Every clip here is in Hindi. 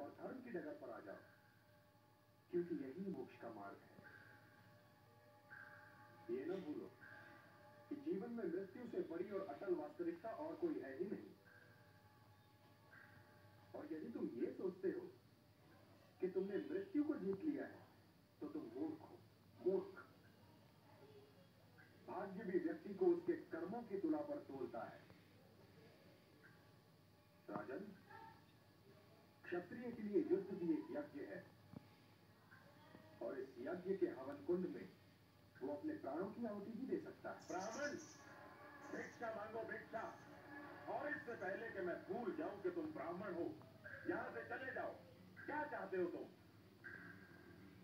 और धर्म की डगर पर आ जाओ, क्योंकि यही मोक्ष का मार्ग है। ये न भूलो कि जीवन में मृत्यु से बड़ी और अटल वास्तविकता और कोई है ही नहीं। और यदि तुम ये सोचते हो कि तुमने मृत्यु को जीत लिया है तो तुम मूर्ख हो, मूर्ख। भाग्य भी व्यक्ति को उसके कर्मों की तुला पर तोलता है। राजन क्षत्रिय के लिए युद्ध भी एक यज्ञ है। और इस यज्ञ के हवन कुंड में वो अपने प्राणों की आहुति भी दे सकता है। ब्राह्मण, भिक्षा मांगो, भिक्षा। और इससे पहले कि मैं भूल जाऊँ कि तुम ब्राह्मण हो, यहाँ से चले जाओ। क्या चाहते हो तुम?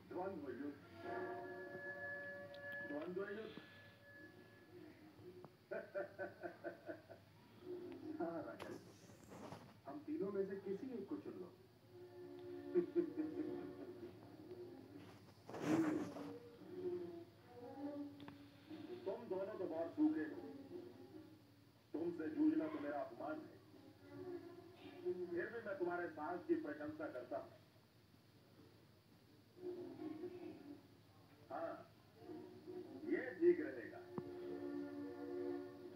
द्वंद्व युद्ध। द्वंद्व युद्ध हाँ राजन हम तीनों में से किसी एक को चुन लो तुम दोनों तो बहुत सूखे हो तुमसे जूझना तो मेरा अपमान है। फिर भी मैं तुम्हारे साहस की प्रशंसा करता हूँ। हाँ ये ठीक रहेगा।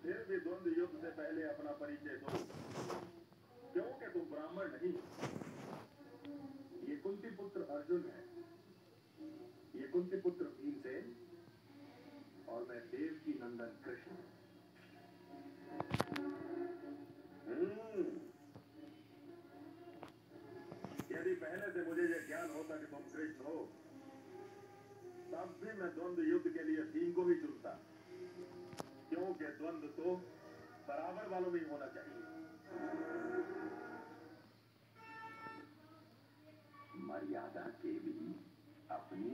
फिर भी द्वंद युद्ध से पहले अपना परिचय दो। क्योंकि तुम ब्राह्मण नहीं ये कुंती पुत्र अर्जुन है। ये कुंती पुत्र भीमसेन और मैं देव की नंदन कृष्ण। मुझे ये ज्ञान होता कि तुम कृष्ण हो। तब भी मैं द्वंद्व युद्ध के लिए भीम को भी चुनता। क्योंकि द्वंद्व तो बराबर वालों में होना चाहिए। मर्यादा के भी अपनी